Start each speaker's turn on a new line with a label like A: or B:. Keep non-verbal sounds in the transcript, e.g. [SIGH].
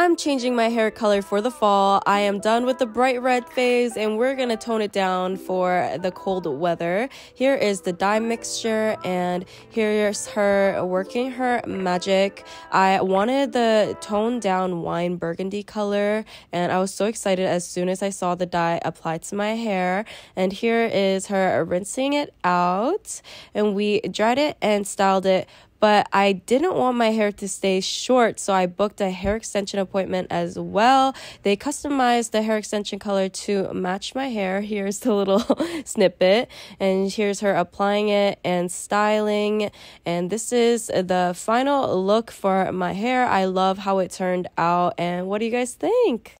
A: I'm changing my hair color for the fall. I am done with the bright red phase and we're gonna tone it down for the cold weather. Here is the dye mixture and here's her working her magic. I wanted the toned down wine burgundy color and I was so excited as soon as I saw the dye applied to my hair. And here is her rinsing it out and we dried it and styled it but I didn't want my hair to stay short, so I booked a hair extension appointment as well. They customized the hair extension color to match my hair. [LAUGHS] Here's the little [LAUGHS] snippet, and here's her applying it and styling. And this is the final look for my hair. I love how it turned out, and what do you guys think?